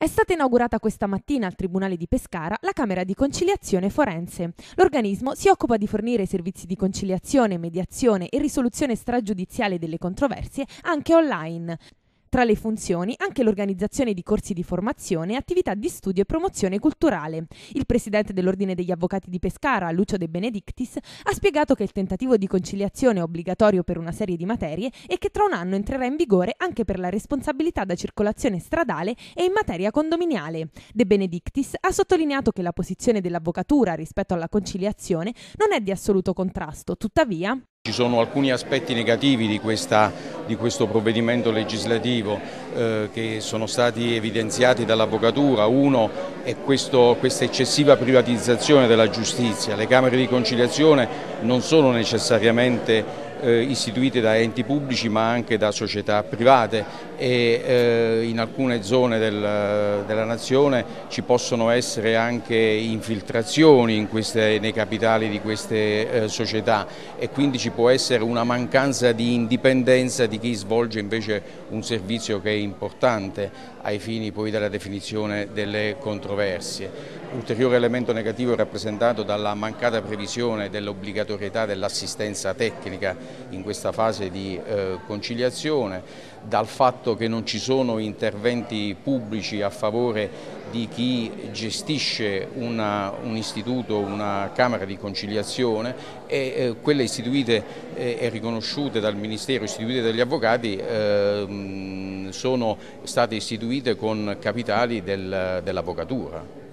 È stata inaugurata questa mattina al Tribunale di Pescara la Camera di Conciliazione Forense. L'organismo si occupa di fornire servizi di conciliazione, mediazione e risoluzione stragiudiziale delle controversie anche online. Tra le funzioni anche l'organizzazione di corsi di formazione, attività di studio e promozione culturale. Il presidente dell'Ordine degli Avvocati di Pescara, Lucio De Benedictis, ha spiegato che il tentativo di conciliazione è obbligatorio per una serie di materie e che tra un anno entrerà in vigore anche per la responsabilità da circolazione stradale e in materia condominiale. De Benedictis ha sottolineato che la posizione dell'avvocatura rispetto alla conciliazione non è di assoluto contrasto, tuttavia ci sono alcuni aspetti negativi di, questa, di questo provvedimento legislativo eh, che sono stati evidenziati dall'Avvocatura. Uno è questo, questa eccessiva privatizzazione della giustizia. Le Camere di conciliazione non sono necessariamente eh, istituite da enti pubblici ma anche da società private e eh, in alcune zone del, della nazione ci possono essere anche infiltrazioni in queste, nei capitali di queste eh, società e quindi ci può essere una mancanza di indipendenza di chi svolge invece un servizio che è importante ai fini poi della definizione delle controversie. Ulteriore elemento negativo è rappresentato dalla mancata previsione dell'obbligatorietà dell'assistenza tecnica in questa fase di eh, conciliazione, dal fatto che non ci sono interventi pubblici a favore di chi gestisce una, un istituto, una Camera di conciliazione e eh, quelle istituite eh, e riconosciute dal Ministero, istituite dagli avvocati, eh, sono state istituite con capitali del, dell'avvocatura.